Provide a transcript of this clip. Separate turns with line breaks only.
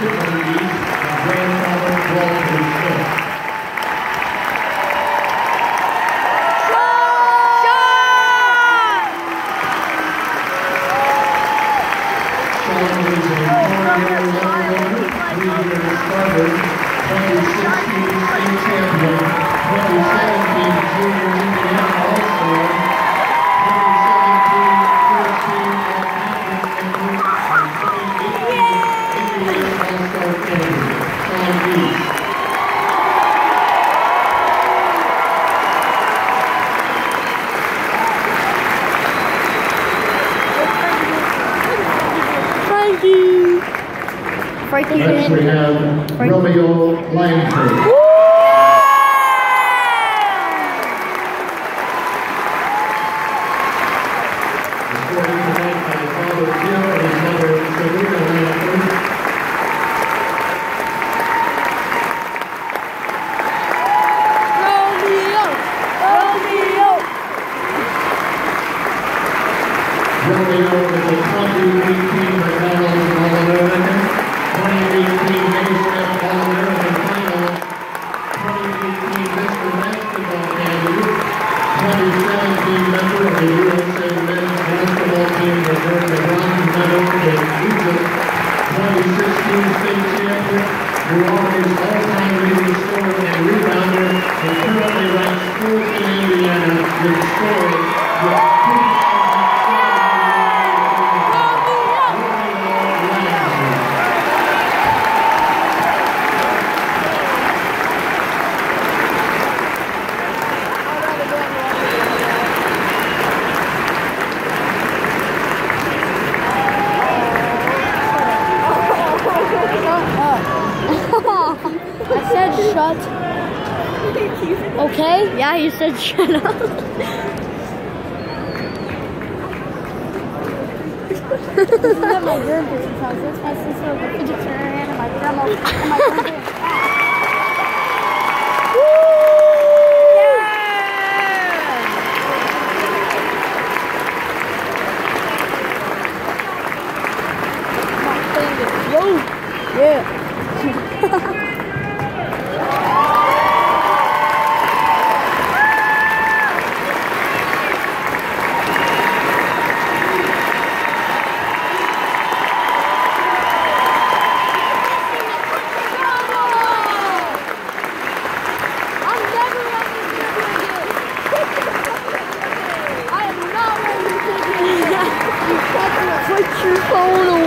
Obrigado. Candidate, Sean East.
Frankie. Frankie.
Next we have Romeo Langford. Recording tonight by father and his mother Serena Langford.
Romeo. Romeo.
Romeo is
said shut. Okay? Yeah, you said shut up. this is at my grandparents' house. That's my sister with the fidget spinner and my grandma and my grandparents' Whoa! Yeah. 是疯了。